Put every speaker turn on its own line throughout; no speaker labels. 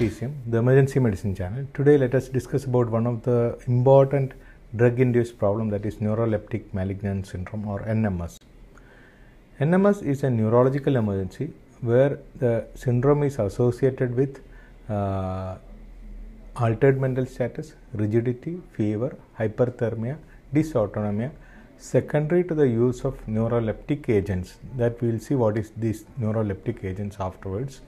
The emergency medicine channel. Today, let us discuss about one of the important drug-induced problem that is neuroleptic malignant syndrome or NMS. NMS is a neurological emergency where the syndrome is associated with uh, altered mental status, rigidity, fever, hyperthermia, dysautonomia, secondary to the use of neuroleptic agents. That we will see what is these neuroleptic agents afterwards.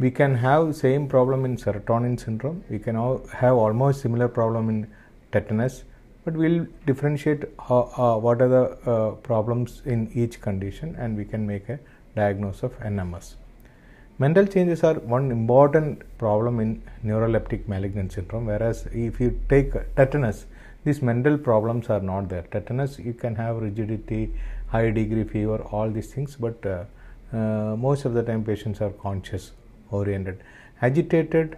We can have same problem in serotonin syndrome. We can have almost similar problem in tetanus, but we'll differentiate how, uh, what are the uh, problems in each condition, and we can make a diagnosis of NMS. Mental changes are one important problem in neuroleptic malignant syndrome, whereas if you take tetanus, these mental problems are not there. Tetanus, you can have rigidity, high degree fever, all these things, but uh, uh, most of the time patients are conscious oriented. Agitated,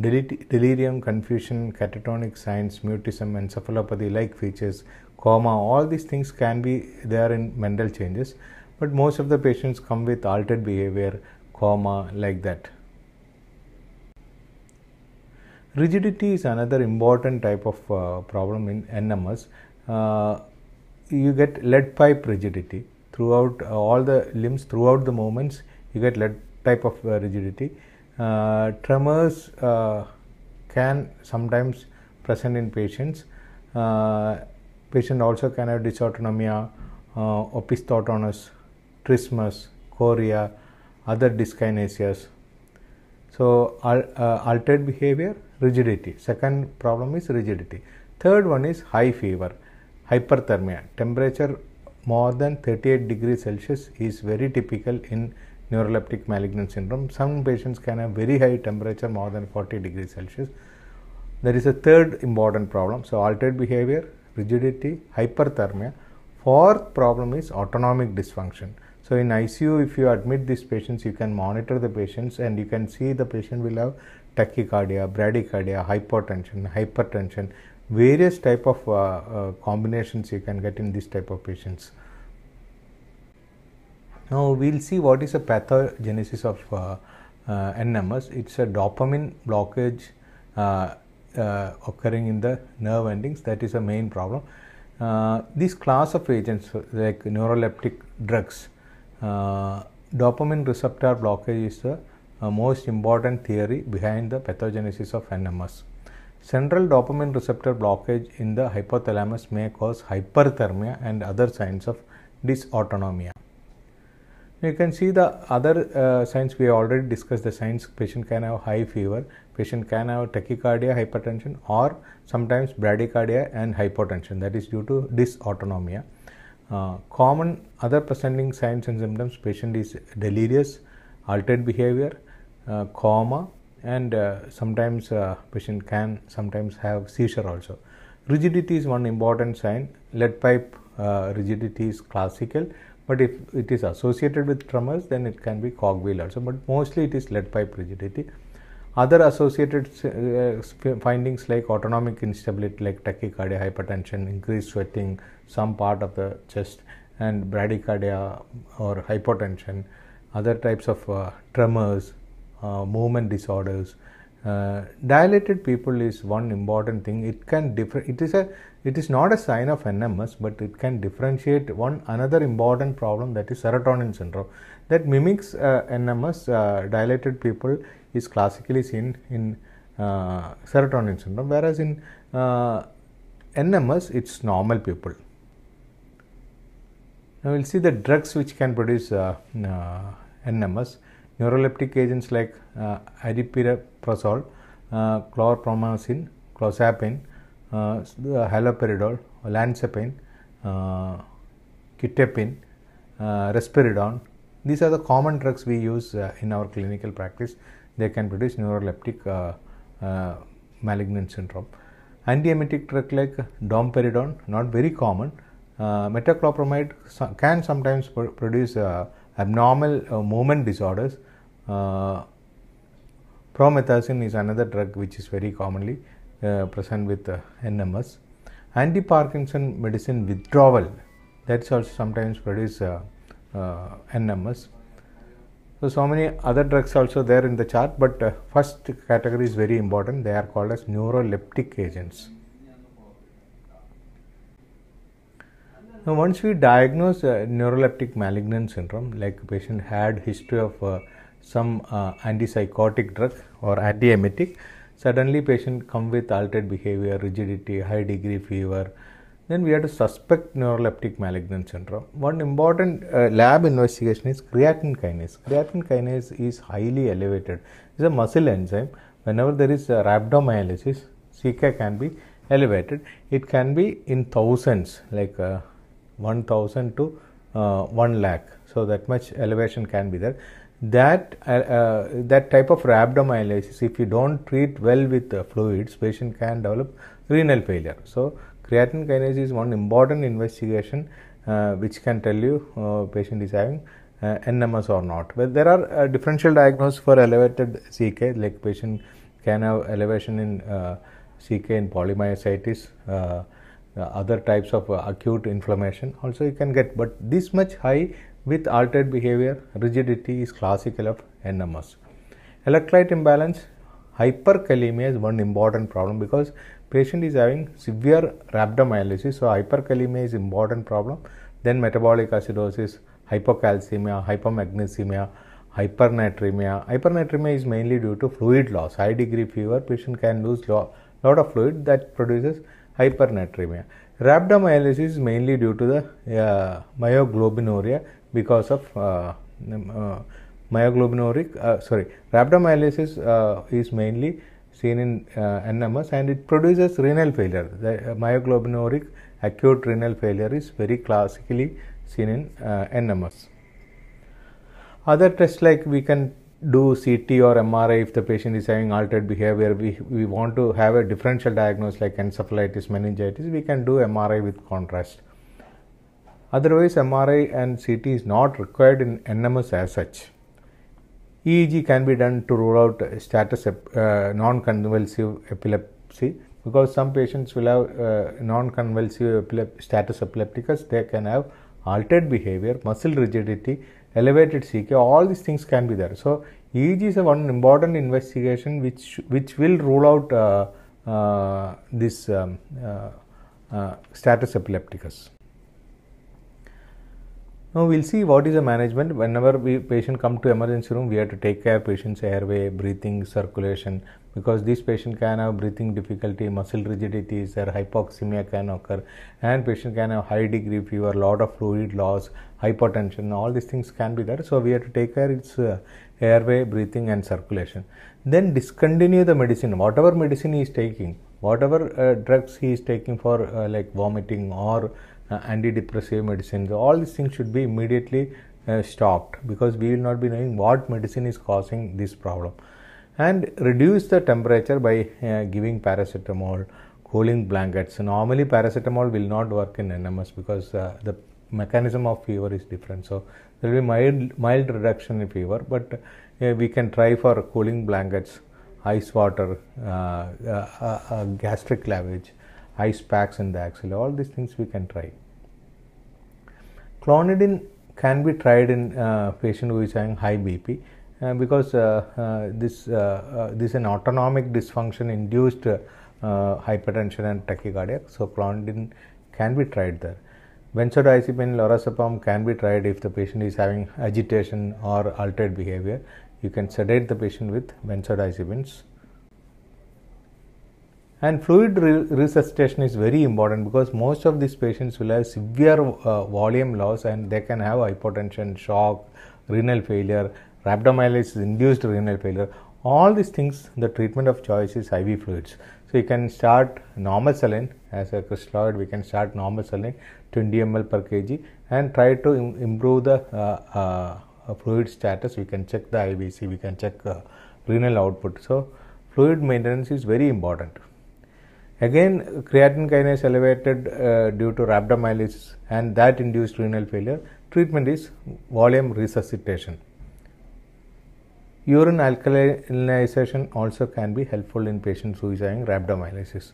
delirium, confusion, catatonic signs, mutism, encephalopathy like features, coma, all these things can be there in mental changes, but most of the patients come with altered behavior, coma, like that. Rigidity is another important type of uh, problem in NMS. Uh, you get lead pipe rigidity throughout uh, all the limbs, throughout the movements, you get lead type of uh, rigidity. Uh, tremors uh, can sometimes present in patients. patient also can have dysautonomia, opisthotonus, trismus, chorea, other dyskinesias. So, uh, altered behavior, rigidity. Second problem is rigidity. Third one is high fever, hyperthermia. Temperature more than 38 degrees Celsius is very typical in neuroleptic malignant syndrome. Some patients can have very high temperature more than 40 degrees Celsius. There is a third important problem. So, altered behavior, rigidity, hyperthermia. Fourth problem is autonomic dysfunction. So, in ICU, if you admit these patients, you can monitor the patients and you can see the patient will have tachycardia, bradycardia, hypotension, hypertension, various type of uh, uh, combinations you can get in this type of patients. Now, we will see what is the pathogenesis of uh, NMS. It's a dopamine blockage occurring in the nerve endings. That is a main problem. this class of agents like neuroleptic drugs uh, dopamine receptor blockage is the uh, most important theory behind the pathogenesis of NMS. Central dopamine receptor blockage in the hypothalamus may cause hyperthermia and other signs of dysautonomia. You can see the other uh, signs we already discussed the signs patient can have high fever, patient can have tachycardia, hypertension or sometimes bradycardia and hypotension that is due to dysautonomia. Uh, common other presenting signs and symptoms patient is delirious, altered behavior, uh, coma and uh, sometimes uh, patient can sometimes have seizure also. Rigidity is one important sign. Lead pipe uh, rigidity is classical but if it is associated with tremors then it can be cogwheel also but mostly it is lead pipe rigidity. Other associated uh, findings like autonomic instability like tachycardia, hypertension, increased sweating, some part of the chest and bradycardia or hypotension, other types of uh, tremors, uh, movement disorders. Uh, dilated pupil is one important thing. It can differ. It is a. It is not a sign of NMS, but it can differentiate one another important problem that is serotonin syndrome that mimics uh, NMS. Uh, dilated pupil is classically seen in uh, serotonin syndrome, whereas in uh, NMS it's normal pupil. Now we'll see the drugs which can produce uh, NMS. Neuroleptic agents like uh, aripiprazole, uh, chlorpromazine, clozapine, uh, haloperidol, olanzapine, uh, quetiapine, uh, risperidone. These are the common drugs we use uh, in our clinical practice. They can produce neuroleptic uh, uh, malignant syndrome. Antiemetic drug like domperidone, not very common. Uh, can sometimes produce abnormal movement disorders. promethazine is another drug which is very commonly present with NMS. Anti-Parkinson medicine withdrawal that's also sometimes produce NMS. So, so many other drugs also there in the chart, but uh, first category is very important. They are called as neuroleptic agents. Now, once we diagnose uh, neuroleptic malignant syndrome, like patient had history of uh, some uh, antipsychotic drug or antiemetic, suddenly patient come with altered behavior, rigidity, high degree fever, then we have to suspect neuroleptic malignant syndrome. One important uh, lab investigation is creatine kinase. Creatine kinase is highly elevated. It's a muscle enzyme. Whenever there is rhabdomyolysis, CK can be elevated. It can be in thousands, like uh, 1000 to uh, 1 lakh. So that much elevation can be there. That uh, uh, that type of rhabdomyolysis, if you don't treat well with fluids, patient can develop renal failure. So creatine kinase is one important investigation uh, which can tell you uh, patient is having uh, NMS or not. But there are uh, differential diagnosis for elevated CK, like patient can have elevation in CK in polymyositis uh, other types of uh, acute inflammation also you can get but this much high with altered behavior rigidity is classical of NMS. Electrolyte imbalance hyperkalemia is one important problem because patient is having severe rhabdomyolysis so hyperkalemia is important problem then metabolic acidosis hypocalcemia hypomagnesemia hypernatremia hypernatremia is mainly due to fluid loss high degree fever patient can lose lot of fluid that produces hypernatremia. Rhabdomyolysis is mainly due to the uh, myoglobinuria because of uh, uh, myoglobinuric, uh, sorry, rhabdomyolysis uh, is mainly seen in NMS and it produces renal failure. The myoglobinuric acute renal failure is very classically seen in NMS. Other tests like we can do CT or MRI if the patient is having altered behavior. We, we want to have a differential diagnosis like encephalitis, meningitis, we can do MRI with contrast. Otherwise, MRI and CT is not required in NMS as such. EEG can be done to rule out status uh, non-convulsive epilepsy because some patients will have uh, non-convulsive epilep- status epilepticus. They can have altered behavior, muscle rigidity, elevated CK, all these things can be there. So, EEG is one important investigation which which will rule out uh, uh, this um, uh, uh status epilepticus. Now we'll see what is the management. Whenever we patient come to emergency room, we have to take care patient's airway, breathing, circulation, because this patient can have breathing difficulty, muscle rigidity there, hypoxemia can occur, and patient can have high degree fever, lot of fluid loss, hypertension, all these things can be there. So we have to take care its uh, airway, breathing, and circulation. Then discontinue the medicine, whatever medicine he is taking, whatever uh, drugs he is taking for uh, like vomiting or antidepressive medicines. All these things should be immediately uh, stopped because we will not be knowing what medicine is causing this problem. And reduce the temperature by uh, giving paracetamol cooling blankets. Normally paracetamol will not work in nms because uh, the mechanism of fever is different. So there will be mild mild reduction in fever but uh, we can try for cooling blankets ice water uh, gastric lavage ice packs in the axilla. All these things we can try Clonidine can be tried in uh, patient who is having high BP uh, because uh, uh this uh, uh, this is an autonomic dysfunction induced hypertension and tachycardia. So clonidine can be tried there. Benzodiazepine, lorazepam can be tried if the patient is having agitation or altered behavior. You can sedate the patient with benzodiazepines. And fluid re- resuscitation is very important because most of these patients will have severe uh, volume loss and they can have hypotension, shock, renal failure, rhabdomyolysis induced renal failure. All these things, the treatment of choice is IV fluids. So you can start normal saline as a crystalloid. We can start normal saline 20 ml per kg and try to Im- improve the uh, uh, fluid status. We can check the IBC. We can check uh, renal output. So fluid maintenance is very important. Again, creatine kinase elevated uh, due to rhabdomyolysis and that induced renal failure. Treatment is volume resuscitation. Urine alkalization also can be helpful in patients who is having rhabdomyolysis.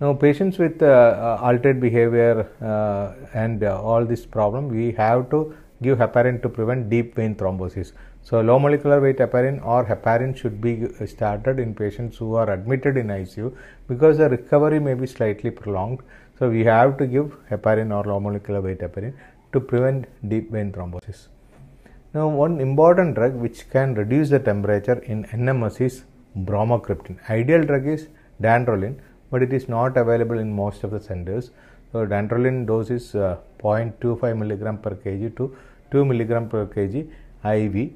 Now, patients with uh, uh, altered behavior uh, and uh, all this problem, we have to give heparin to prevent deep vein thrombosis. So, low molecular weight heparin or heparin should be started in patients who are admitted in ICU because the recovery may be slightly prolonged. So, we have to give heparin or low molecular weight heparin to prevent deep vein thrombosis. Now, one important drug which can reduce the temperature in NMS is bromocriptine. Ideal drug is dantrolene, but it is not available in most of the centers. So, dantrolene dose is uh, 0.25 milligram per kg to 2 milligram per kg IV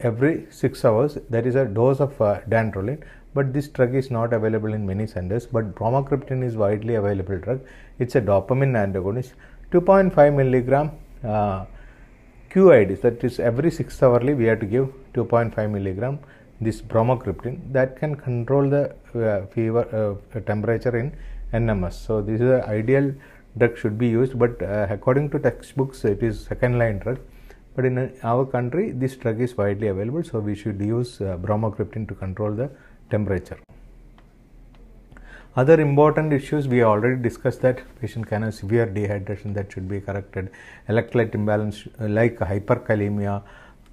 every 6 hours. That is a dose of uh, dantrolene, but this drug is not available in many centers. But bromocriptine is widely available drug. It's a dopamine antagonist. 2.5 milligram uh, QID, that is every 6 hourly we have to give 2.5 milligram this bromocriptine that can control the uh, fever uh, temperature in NMS. So, this is the ideal drug should be used, but uh, according to textbooks it is second line drug. But in our country this drug is widely available, so we should use uh, bromocriptine to control the temperature. Other important issues we already discussed that patient can have severe dehydration that should be corrected, electrolyte imbalance like hyperkalemia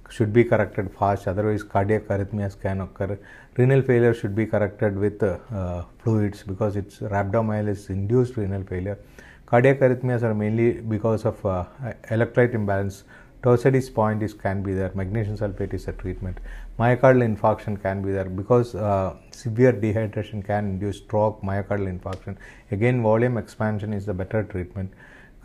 should be corrected fast, otherwise cardiac arrhythmias can occur. Renal failure should be corrected with uh, fluids because it's rhabdomyolysis induced renal failure. Cardiac arrhythmias are mainly because of uh, electrolyte imbalance. Torsades de pointes can be there. Magnesium sulfate is a treatment. Myocardial infarction can be there because uh, severe dehydration can induce stroke, myocardial infarction. Again, volume expansion is the better treatment.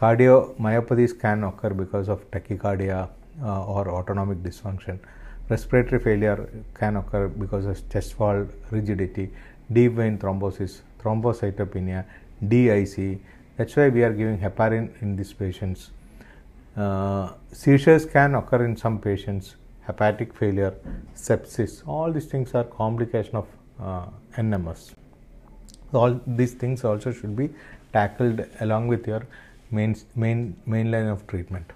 Cardiomyopathies can occur because of tachycardia uh, or autonomic dysfunction. Respiratory failure can occur because of chest wall rigidity, deep vein thrombosis, thrombocytopenia, DIC. That's why we are giving heparin in these patients. Uh, seizures can occur in some patients, hepatic failure, sepsis. All these things are complication of uh, NMS. All these things also should be tackled along with your main main main line of treatment.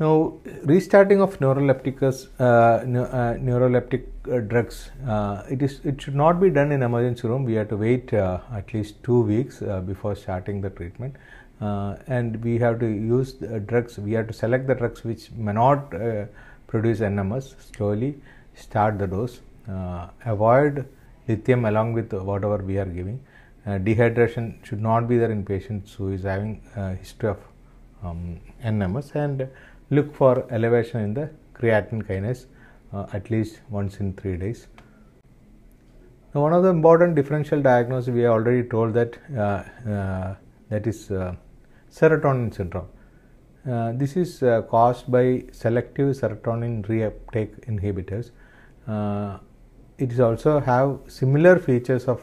Now, restarting of neurolepticus, uh, uh, neuroleptic uh, drugs, uh, it is it should not be done in emergency room. We have to wait uh, at least two weeks uh, before starting the treatment, and we have to use drugs. We have to select the drugs which may not produce NMS. Slowly start the dose. avoid lithium along with whatever we are giving. dehydration should not be there in patients who is having history of um, NMS and look for elevation in the creatine kinase uh, at least once in 3 days. Now, one of the important differential diagnosis we have already told that uh, uh, that is uh, serotonin syndrome. Uh, this is uh, caused by selective serotonin reuptake inhibitors. it is also have similar features of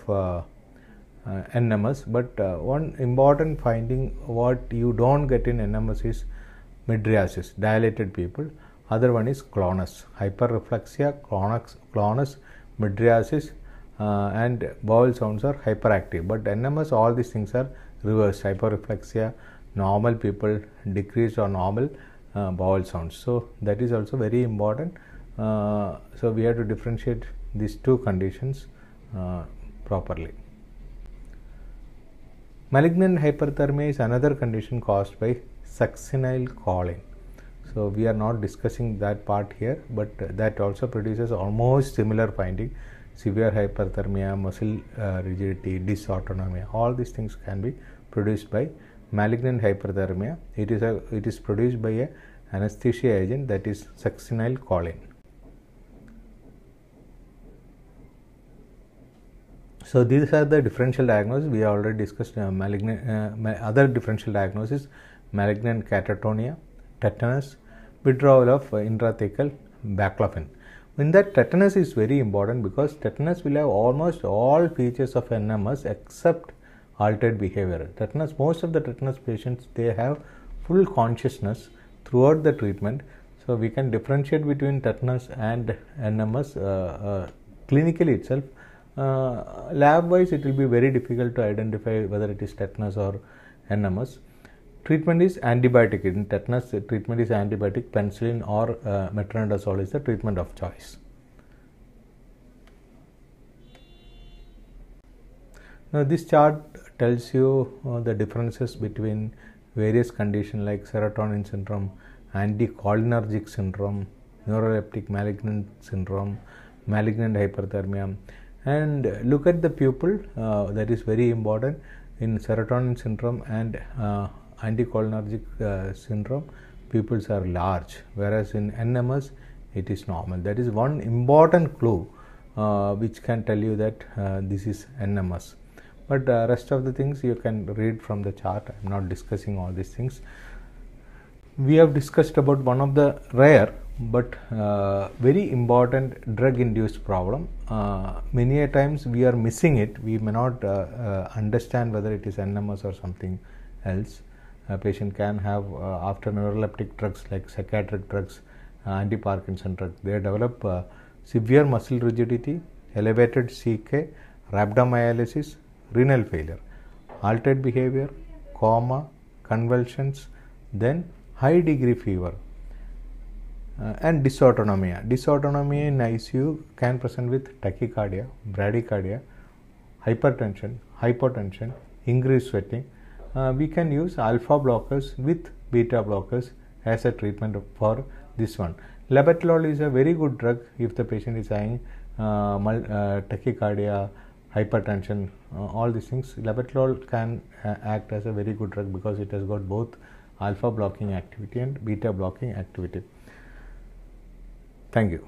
NMS, but one important finding what you don't get in NMS is mydriasis, dilated pupil. Other one is clonus, hyperreflexia, clonus, clonus mydriasis, uh, and bowel sounds are hyperactive. But NMS, all these things are reversed. Hyperreflexia, normal pupil, decreased or normal uh, bowel sounds. So that is also very important. Uh, so we have to differentiate these two conditions uh, properly. Malignant hyperthermia is another condition caused by succinylcholine. So we are not discussing that part here, but that also produces almost similar finding. Severe hyperthermia, muscle uh, rigidity, dysautonomia, all these things can be produced by malignant hyperthermia. It is a it is produced by a anesthesia agent that is succinylcholine. So these are the differential diagnosis. We already discussed uh, malignant uh, other differential diagnosis malignant catatonia, tetanus, withdrawal of uh, intrathecal baclofen. In that tetanus is very important because tetanus will have almost all features of NMS except altered behavior. Tetanus, most of the tetanus patients they have full consciousness throughout the treatment. So we can differentiate between tetanus and NMS uh, uh, clinically itself. Uh, lab wise, it will be very difficult to identify whether it is tetanus or NMS treatment is antibiotic in tetanus treatment is antibiotic penicillin or uh, metronidazole is the treatment of choice now this chart tells you uh, the differences between various conditions like serotonin syndrome anticholinergic syndrome, neuroleptic malignant syndrome, malignant hyperthermia. And look at the pupil, uh, that is very important in serotonin syndrome and uh, anticholinergic uh, syndrome. Pupils are large, whereas in NMS it is normal. That is one important clue uh, which can tell you that uh, this is NMS. But uh, rest of the things you can read from the chart. I am not discussing all these things. We have discussed about one of the rare but uh, very important drug induced problem. Uh, many a times we are missing it. We may not uh, uh understand whether it is NMS or something else. A patient can have after neuroleptic drugs like psychiatric drugs, uh, anti-Parkinson drugs, they develop severe muscle rigidity, elevated CK, rhabdomyolysis, renal failure, altered behavior, coma, convulsions, then high degree fever uh, and dysautonomia. Dysautonomia in ICU can present with tachycardia, bradycardia, hypertension, hypotension, increased sweating. Uh, we can use alpha blockers with beta blockers as a treatment for this one. Labetalol is a very good drug if the patient is having uh, uh, tachycardia, hypertension, uh, all these things. Labetalol can uh, act as a very good drug because it has got both alpha blocking activity and beta blocking activity. Thank you.